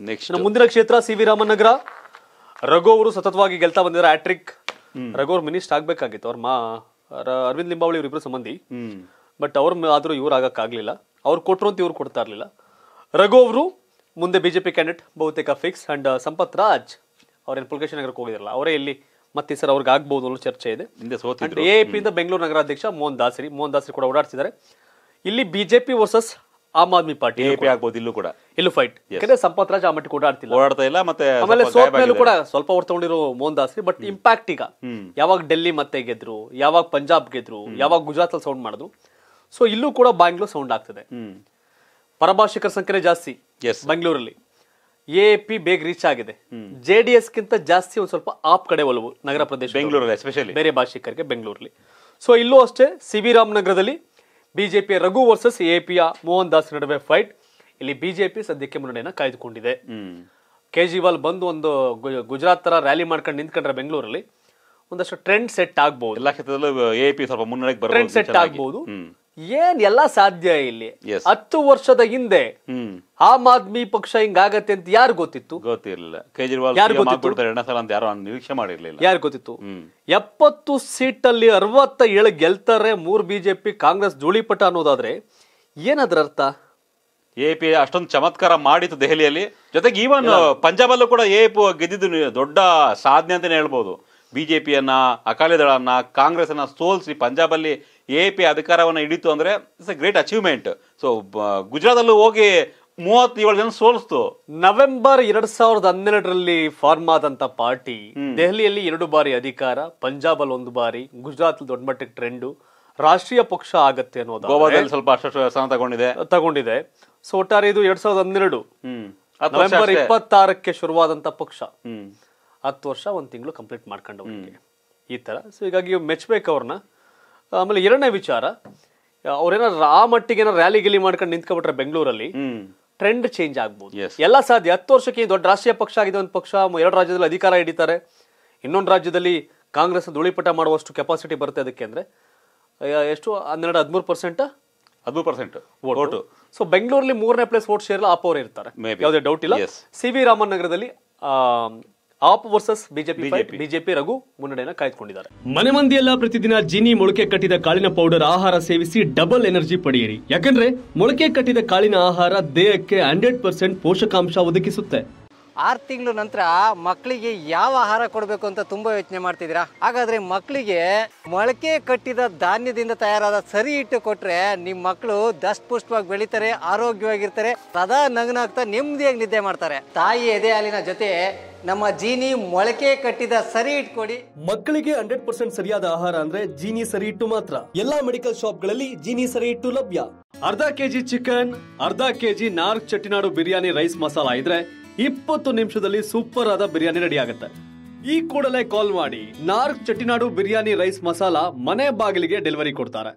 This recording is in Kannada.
ನೆಕ್ಸ್ಟ್ ಮುಂದಿನ ಕ್ಷೇತ್ರ ಸಿ ವಿ ರಾಮನಗರ. ರಘು ಅವರು ಸತತವಾಗಿ ಗೆಲ್ತಾ ಬಂದಿದ್ದಾರೆ. ಆಟ್ರಿಕ್ ರಘು ಅವ್ರು ಮಿನಿಸ್ಟರ್ ಆಗ್ಬೇಕಾಗಿತ್ತು. ಅವ್ರ ಮಾ ಅರವಿಂದ್ ಲಿಂಬಾವಳಿ ಇವರಿಬ್ರು ಸಂಬಂಧಿ. ಬಟ್ ಅವ್ರ ಆದ್ರೂ ಇವ್ರು ಆಗಕ್ಕಾಗ್ಲಿಲ್ಲ. ಅವ್ರು ಕೊಟ್ರು ಅಂತ ಇವ್ರು ಕೊಡ್ತಾ ಇರ್ಲಿಲ್ಲ. ರಘು ಅವರು ಮುಂದೆ ಬಿಜೆಪಿ ಕ್ಯಾಂಡಿಡೇಟ್ ಬಹುತೇಕ ಫಿಕ್ಸ್ ಅಂಡ್ ಸಂಪತ್ ರಾಜ್ ಅವ್ರೇನು ಪುಲ್ಕೇಶ್ ನಗರಕ್ಕೆ ಹೋಗಿದಿರಲ್ಲ ಅವರೇ ಇಲ್ಲಿ ಮತ್ತೆ ಸರ್ ಅವ್ರಿಗೆ ಆಗ್ಬಹುದು ಅನ್ನೋ ಚರ್ಚೆ ಇದೆ. ಎ ಪಿ ಇಂದ ಬೆಂಗಳೂರು ನಗರಾಧ್ಯಕ್ಷ ಮೋಹನ್ ದಾಸರಿ ಮೋಹನ್ ದಾಸರಿ ಕೂಡ ಓಡಾಡ್ತಿದ್ದಾರೆ ಇಲ್ಲಿ BJP versus Aam Aadmi party AP ಆಗ್ಬೋದು ಇಲ್ಲೂ ಕೂಡ. ಇಲ್ಲೂ ಫೈಟ್ ಯಾಕಂದ್ರೆ ಸಂಪತ್ ರಾಜ್ ಆ ಕೂಡ ಆಡ್ತಿಲ್ಲ ಓಡಾಡ್ತಾ ಇಲ್ಲ ಮತ್ತೆ ಆಮೇಲೆ ಸ್ವಲ್ಪ ಸೋತ್ ಮೇಲೂ ಕೂಡ ಸ್ವಲ್ಪ ಹೊರ ತಗೊಂಡಿರೋ ಮೋಹನ್ ದಾಸ್ರಿ ಬಟ್ ಇಂಪ್ಯಾಕ್ಟ್ ಈಗ. ಯಾವಾಗ ಡೆಲ್ಲಿ ಮತ್ತೆ ಗೆದ್ರು ಯಾವಾಗ ಪಂಜಾಬ್ ಗೆದ್ರು ಯಾವಾಗ ಗುಜರಾತ್ ಅಲ್ಲಿ ಸೌಂಡ್ ಮಾಡಿದ್ರು. ಸೊ ಇಲ್ಲೂ ಕೂಡ ಬ್ಯಾಂಗ್ಳೂರ್ ಸೌಂಡ್ ಆಗ್ತದೆ. ಪರಭಾಷಿಕರ ಸಂಖ್ಯೆ ಜಾಸ್ತಿ. ಬೆಂಗಳೂರಲ್ಲಿ ಎ ಪಿ ಬೇಗ ರೀಚ್ ಆಗಿದೆ. ಜೆ ಡಿ ಎಸ್ ಗಿಂತ ಜಾಸ್ತಿ ಒಂದು ಸ್ವಲ್ಪ ಆಪ್ ಕಡೆ ಒಲವು ನಗರ ಪ್ರದೇಶ ಬೆಂಗಳೂರಲ್ಲಿ ಎಸ್ಪೆಷಲಿ ಬೇರೆ ಭಾಷಿಕರಿಗೆ ಬೆಂಗಳೂರಲ್ಲಿ ಸೊ ಇಲ್ಲೂ ಅಷ್ಟೇ ಸಿ ವಿ ರಾಮನಗರದಲ್ಲಿ ಬಿಜೆಪಿಯ ರಘು ವರ್ಸಸ್ ಎ ಪಿಯ ಮೋಹನ್ ದಾಸ್ ನಡುವೆ ಫೈಟ್ ಇಲ್ಲಿ ಬಿಜೆಪಿ ಸದ್ಯಕ್ಕೆ ಮುನ್ನಡೆಯನ್ನ ಕಾಯ್ದುಕೊಂಡಿದೆ. ಕೇಜ್ರಿವಾಲ್ ಬಂದು ಒಂದು ಗುಜರಾತ್ ತರ ರ್ಯಾಲಿ ಮಾಡ್ಕೊಂಡು ನಿಂತ್ಕೊಂಡ್ರೆ ಬೆಂಗಳೂರಲ್ಲಿ ಒಂದಷ್ಟು ಟ್ರೆಂಡ್ ಸೆಟ್ ಆಗ್ಬಹುದು ಎಲ್ಲಾ ಕ್ಷೇತ್ರದಲ್ಲೂ ಎ ಪಿ ಸ್ವಲ್ಪ ಮುನ್ನಡೆಗೆ ಟ್ರೆಂಡ್ ಸೆಟ್. ಆಗ್ಬಹುದು ಏನ್ ಎಲ್ಲ ಸಾಧ್ಯ ಇಲ್ಲಿ. ಹತ್ತು ವರ್ಷದ ಹಿಂದೆ ಆಮ್ ಆದ್ಮಿ ಪಕ್ಷ ಹಿಂಗಾಗತ್ತೆ ಅಂತ ಯಾರು ಗೊತ್ತಿತ್ತು? ಗೊತ್ತಿರಲಿಲ್ಲ. ಕೇಜ್ರಿವಾಲ್ ಅಂತ ಯಾರು ನಿರೀಕ್ಷೆ ಮಾಡಿರ್ಲಿಲ್ಲ. ಯಾರು ಗೊತ್ತಿತ್ತು? ಎಪ್ಪತ್ತು ಸೀಟಲ್ಲಿ ಅರವತ್ತ ಏಳು ಗೆಲ್ತಾರೆ ಮೂರ್ ಬಿಜೆಪಿ ಕಾಂಗ್ರೆಸ್ ಧೂಳಿಪಟ ಅನ್ನೋದಾದ್ರೆ ಏನದ್ರ ಅರ್ಥ? ಎ ಪಿ ಅಷ್ಟೊಂದು ಚಮತ್ಕಾರ ಮಾಡಿತ್ತು ದೆಹಲಿಯಲ್ಲಿ. ಜೊತೆಗೆ ಈವನ್ ಪಂಜಾಬ್ ಅಲ್ಲೂ ಕೂಡ ಎ ಪಿ ಗೆದ್ದಿದ್ದು ದೊಡ್ಡ ಸಾಧನೆ ಅಂತಾನೆ ಹೇಳ್ಬೋದು. ಬಿಜೆಪಿಯನ್ನ ಅಕಾಲಿ ದಳನ್ನ ಕಾಂಗ್ರೆಸ್ ಅನ್ನ ಸೋಲಿಸಿ ಪಂಜಾಬಲ್ಲಿ ಎ ಪಿ ಅಧಿಕಾರವನ್ನ ಹಿಡಿತು ಅಂದ್ರೆ it's a great achievement so ಗುಜರಾತಲ್ಲೂ ಹೋಗಿ ಮೂವತ್ತೇಳು ಜನ ಸೋಲಿಸ್ತು. ನವೆಂಬರ್ ಎರಡ್ ಸಾವಿರದ ಹನ್ನೆರಡರಲ್ಲಿ ಫಾರ್ಮ್ ಆದಂತ ಪಾರ್ಟಿ ದೆಹಲಿಯಲ್ಲಿ ಎರಡು ಬಾರಿ ಅಧಿಕಾರ ಪಂಜಾಬ್ ಅಲ್ಲಿ ಒಂದು ಬಾರಿ ಗುಜರಾತ್ ದೊಡ್ಡ ಮಟ್ಟಕ್ಕೆ ಟ್ರೆಂಡ್ ರಾಷ್ಟ್ರೀಯ ಪಕ್ಷ ಆಗತ್ತೆ ಅನ್ನೋದು ಗೋವಾದಲ್ಲಿ ಸ್ವಲ್ಪ ಅಷ್ಟು ಸ್ಥಾನ ತಗೊಂಡಿದೆ. ತಗೊಂಡಿದೆ. ಸೊ ಒಟ್ಟಾರೆ ಇದು ಎರಡ್ ಸಾವಿರದ ಹನ್ನೆರಡು. ನವೆಂಬರ್ ಇಪ್ಪತ್ತಾರಕ್ಕೆ ಶುರುವಾದಂತ ಪಕ್ಷ. ಹ್ಮ್. ಹತ್ತು ವರ್ಷ ಒಂದು ತಿಂಗಳು ಕಂಪ್ಲೀಟ್ ಮಾಡ್ಕೊಂಡು ಅವ್ರಿಗೆ ಈ ಥರ ಸೊ ಹೀಗಾಗಿ ಮೆಚ್ಚಬೇಕು ಅವ್ರನ್ನ ಆಮೇಲೆ ಎರಡನೇ ವಿಚಾರ ಅವ್ರೇನಾದ್ರು ಆ ಮಟ್ಟಿಗೆ ಏನೋ ರ್ಯಾಲಿ ಗಿಲಿ ಮಾಡ್ಕೊಂಡು ನಿಂತ್ಕೊಬಿಟ್ರೆ ಬೆಂಗಳೂರಲ್ಲಿ ಟ್ರೆಂಡ್ ಚೇಂಜ್ ಆಗ್ಬೋದು. ಎಲ್ಲ ಸಾಧ್ಯ. ಹತ್ತು ವರ್ಷಕ್ಕೆ ದೊಡ್ಡ ರಾಷ್ಟ್ರೀಯ ಪಕ್ಷ ಆಗಿದೆ ಒಂದು ಪಕ್ಷ ಎರಡು ರಾಜ್ಯದಲ್ಲಿ ಅಧಿಕಾರ ಹಿಡಿತಾರೆ. ಇನ್ನೊಂದು ರಾಜ್ಯದಲ್ಲಿ ಕಾಂಗ್ರೆಸ್ ಧೂಳಿಪಟ ಮಾಡುವಷ್ಟು ಕೆಪಾಸಿಟಿ ಬರುತ್ತೆ ಅದಕ್ಕೆ ಅಂದ್ರೆ ಎಷ್ಟು? ಹನ್ನೆರಡು ಹದಿಮೂರು ಪರ್ಸೆಂಟ್ ಹದಿಮೂರು ಪರ್ಸೆಂಟ್ ಓಟು. ಸೊ ಬೆಂಗಳೂರಲ್ಲಿ ಮೂರನೇ ಪ್ಲೇಸ್ ವೋಟ್ ಶೇರ್ ಅಪ್ ಅವರು ಇರ್ತಾರೆ. ಯಾವುದೇ ಡೌಟ್ ಇಲ್ಲ. ಸಿ ವಿ ರಾಮನ್ ನಗರದಲ್ಲಿ ಆ, AAP versus BJP BJP. Raghu ಮುನ್ನಡೆಯನ್ನು ಕಾಯ್ದುಕೊಂಡಿದ್ದಾರೆ. ಮನೆ ಮಂದಿಯೆಲ್ಲ ಪ್ರತಿದಿನ ಜಿನಿ ಮೊಳಕೆ ಕಟ್ಟಿದ ಕಾಳಿನ ಪೌಡರ್ ಆಹಾರ ಸೇವಿಸಿ ಡಬಲ್ ಎನರ್ಜಿ ಪಡೆಯಿರಿ. ಯಾಕಂದ್ರೆ ಮೊಳಕೆ ಕಟ್ಟಿದ ಕಾಳಿನ ಆಹಾರ ದೇಹಕ್ಕೆ ಹಂಡ್ರೆಡ್ ಪರ್ಸೆಂಟ್ ಪೋಷಕಾಂಶ ಒದಗಿಸುತ್ತೆ. ಆರು ತಿಂಗಳ ನಂತರ ಮಕ್ಕಳಿಗೆ ಯಾವ ಆಹಾರ ಕೊಡಬೇಕು ಅಂತ ತುಂಬಾ ಯೋಚನೆ ಮಾಡ್ತಿದ್ದೀರಾ? ಹಾಗಾದ್ರೆ ಮಕ್ಕಳಿಗೆ ಮೊಳಕೆ ಕಟ್ಟಿದ ಧಾನ್ಯದಿಂದ ತಯಾರಾದ ಸರಿ ಹಿಟ್ಟು ಕೊಟ್ರೆ ನಿಮ್ಮ ಮಕ್ಕಳು ದಷ್ಟಪುಷ್ಟವಾಗಿ ಬೆಳಿತಾರೆ ಆರೋಗ್ಯವಾಗಿರ್ತಾರೆ ಸದಾ ನಗನಾಗ್ತಾ ನೆಮ್ಮದಿಯಾಗಿ ನಿದ್ದೆ ಮಾಡ್ತಾರೆ. ತಾಯಿ ಎದೆ ಹಾಲಿನ ಜೊತೆ ನಮ್ಮ ಜೀನಿ ಮೊಳಕೆ ಕಟ್ಟಿದ ಸರಿ ಇಟ್ಕೊಡಿ. ಮಕ್ಕಳಿಗೆ ಹಂಡ್ರೆಡ್ ಪರ್ಸೆಂಟ್ ಸರಿಯಾದ ಆಹಾರ ಅಂದ್ರೆ ಜೀನಿ ಸರಿ ಇಟ್ಟು ಮಾತ್ರ. ಎಲ್ಲಾ ಮೆಡಿಕಲ್ ಶಾಪ್ಗಳಲ್ಲಿ ಜೀನಿ ಸರಿ ಇಟ್ಟು ಲಭ್ಯ. ಅರ್ಧ ಕೆಜಿ ಚಿಕನ್ ಅರ್ಧ ಕೆಜಿ ನಾರ್ಕ್ ಚಟ್ಟಿನಾಡು ಬಿರಿಯಾನಿ ರೈಸ್ ಮಸಾಲ ಇದ್ರೆ ಇಪ್ಪತ್ತು ನಿಮಿಷದಲ್ಲಿ ಸೂಪರ್ ಆದ ಬಿರಿಯಾನಿ ರೆಡಿ ಆಗುತ್ತೆ. ಈ ಕೂಡಲೇ ಕಾಲ್ ಮಾಡಿ ನಾರ್ಕ್ ಚಟ್ಟಿನಾಡು ಬಿರಿಯಾನಿ ರೈಸ್ ಮಸಾಲ ಮನೆ ಬಾಗಿಲಿಗೆ ಡೆಲಿವರಿ ಕೊಡ್ತಾರೆ.